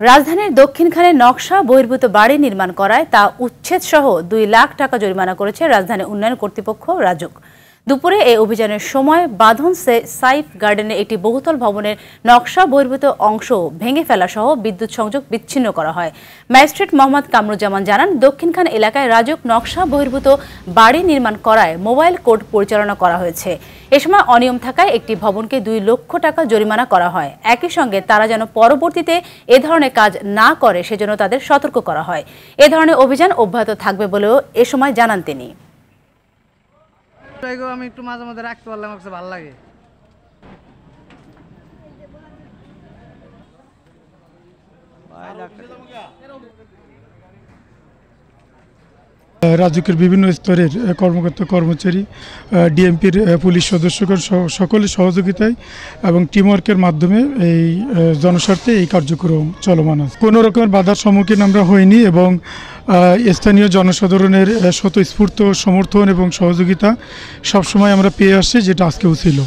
রাজধানীর দক্ষিণখানে নকশা বহির্ভূত বাড়ি নির্মাণ করায় তা উচ্ছেদ সহ দুই লাখ টাকা জরিমানা করেছে রাজধানী উন্নয়ন কর্তৃপক্ষ রাজুক। দুপুরে এই অভিযানের সময় বাঁধন সাইফ গার্ডেনে একটি বহুতল ভবনের নকশা বহির্ভূত অংশ ভেঙে ফেলা সহ বিদ্যুৎ সংযোগ বিচ্ছিন্ন করা হয়। ম্যাজিস্ট্রেট মোহাম্মদ কামরুজ্জামান জানান দক্ষিণখান এলাকায় রাজুক নকশা বহির্ভূত বাড়ি নির্মাণ করায় মোবাইল কোর্ট পরিচালনা করা হয়েছে। এ সময় অনিয়ম থাকায় একটি ভবনকে দুই লক্ষ টাকা জরিমানা করা হয়। একই সঙ্গে তারা যেন পরবর্তীতে এ ধরনের কাজ না করে, সেজন্য তাদের সতর্ক করা হয়। এ ধরনের অভিযান অব্যাহত থাকবে বলেও এ সময় জানান তিনি। এগুলো আমি একটু মাঝে মাঝে রাখতে পারলাম আমার ভালো লাগে। রাজুকের বিভিন্ন স্তরের কর্মকর্তা, কর্মচারী ডিএমপির পুলিশ সদস্যগণ সকলের সহযোগিতায় এবং টিমওয়ার্কের মাধ্যমে এই জনস্বার্থে এই কার্যক্রম চলমান আছে। কোনো রকমের বাধার সম্মুখীন আমরা হইনি এবং স্থানীয় জনসাধারণের স্বতঃস্ফূর্ত সমর্থন এবং সহযোগিতা সবসময় আমরা পেয়ে আসছি, যেটা আজকেও ছিল।